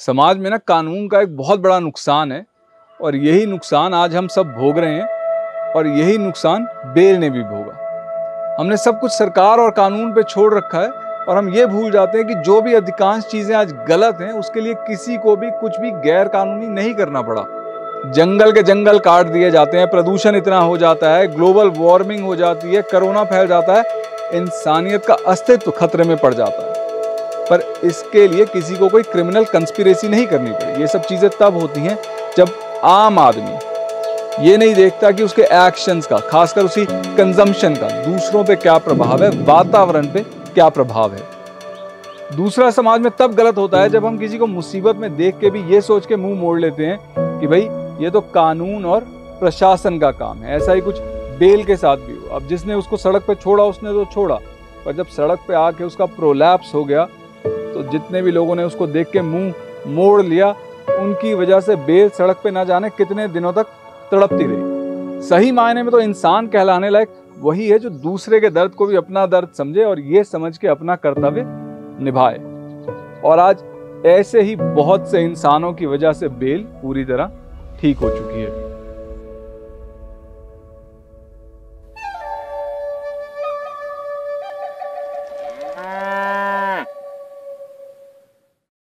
समाज में ना कानून का एक बहुत बड़ा नुकसान है और यही नुकसान आज हम सब भोग रहे हैं और यही नुकसान बेल ने भी भोगा। हमने सब कुछ सरकार और कानून पे छोड़ रखा है और हम ये भूल जाते हैं कि जो भी अधिकांश चीज़ें आज गलत हैं, उसके लिए किसी को भी कुछ भी गैर कानूनी नहीं करना पड़ा। जंगल के जंगल काट दिए जाते हैं, प्रदूषण इतना हो जाता है, ग्लोबल वार्मिंग हो जाती है, कोरोना फैल जाता है, इंसानियत का अस्तित्व खतरे में पड़ जाता है। पर इसके लिए किसी को कोई क्रिमिनल कंस्पिरेसी नहीं करनी पड़ी। ये सब चीज़ें तब होती हैं जब आम आदमी ये नहीं देखता कि उसके एक्शंस का, खासकर उसी कंजम्पशन का, दूसरों पे क्या प्रभाव है, वातावरण पे क्या प्रभाव है। दूसरा समाज में तब गलत होता है जब हम किसी को मुसीबत में देख के भी ये सोच के मुँह मोड़ लेते हैं कि भाई, ये तो कानून और प्रशासन का काम है, ऐसा ही कुछ बेल के साथ भी हो। अब जिसने उसको सड़क पे छोड़ा, उसने तो छोड़ा, पर जब सड़क पे आके उसका प्रोलैप्स हो गया तो जितने भी लोगों ने उसको देख के मुँह मोड़ लिया, उनकी वजह से बेल सड़क पे ना जाने कितने दिनों तक तड़पती रही। सही मायने में तो इंसान कहलाने लायक वही है जो दूसरे के दर्द को भी अपना दर्द समझे और ये समझ के अपना कर्तव्य निभाए। और आज ऐसे ही बहुत से इंसानों की वजह से बेल पूरी तरह ठीक हो चुकी है।